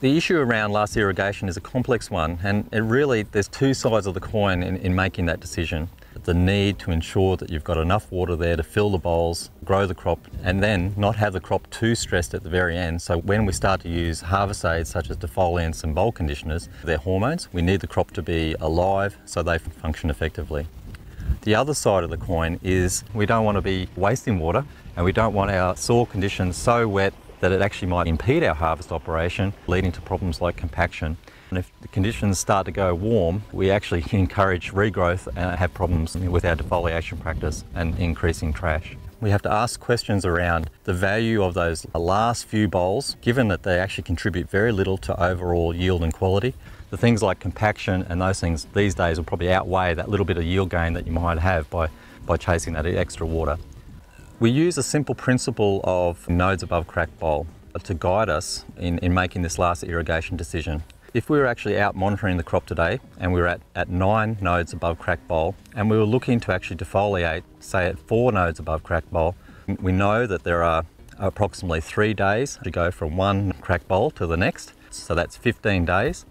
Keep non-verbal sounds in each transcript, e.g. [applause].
The issue around last irrigation is a complex one, and it really, there's two sides of the coin in, in making that decision. The need to ensure that you've got enough water there to fill the bolls, grow the crop, and then not have the crop too stressed at the very end. So when we start to use harvest aids such as defoliants and boll conditioners, they're hormones. We need the crop to be alive so they function effectively. The other side of the coin is we don't want to be wasting water and we don't want our soil conditions so wet that it actually might impede our harvest operation, leading to problems like compaction. And if the conditions start to go warm, we actually [laughs] encourage regrowth and have problems with our defoliation practice and increasing trash. We have to ask questions around the value of those last few bolls, given that they actually contribute very little to overall yield and quality. The things like compaction and those things these days will probably outweigh that little bit of yield gain that you might have by, by chasing that extra water. We use a simple principle of nodes above crack boll to guide us in, in making this last irrigation decision. If we were actually out monitoring the crop today and we were at, at nine nodes above crack boll and we were looking to actually defoliate, say at four nodes above crack boll, we know that there are approximately three days to go from one crack boll to the next, so that's 15 days.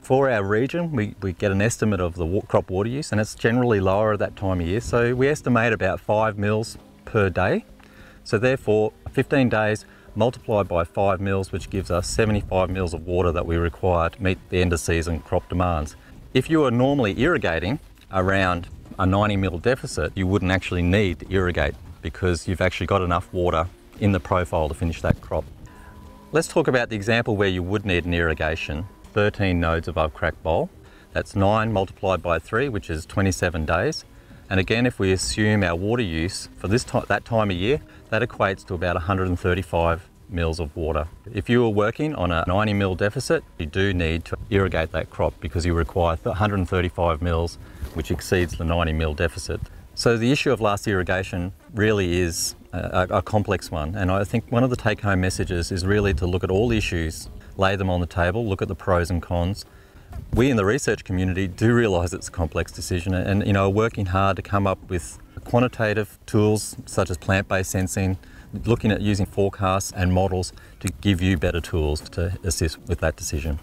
For our region, we, we get an estimate of the crop water use and it's generally lower at that time of year, so we estimate about five mils per day. So therefore, 15 days multiplied by 5 mils, which gives us 75 mils of water that we require to meet the end of season crop demands. If you are normally irrigating around a 90 mil deficit, you wouldn't actually need to irrigate because you've actually got enough water in the profile to finish that crop. Let's talk about the example where you would need an irrigation. 13 nodes above crack boll. That's 9 multiplied by 3, which is 27 days. And again, if we assume our water use for this that time of year, that equates to about 135 mils of water. If you are working on a 90 mil deficit, you do need to irrigate that crop because you require 135 mils, which exceeds the 90 mil deficit. So the issue of last irrigation really is a, a complex one. And I think one of the take home messages is really to look at all issues, lay them on the table, look at the pros and cons, we in the research community do realise it's a complex decision and you know are working hard to come up with quantitative tools such as plant-based sensing, looking at using forecasts and models to give you better tools to assist with that decision.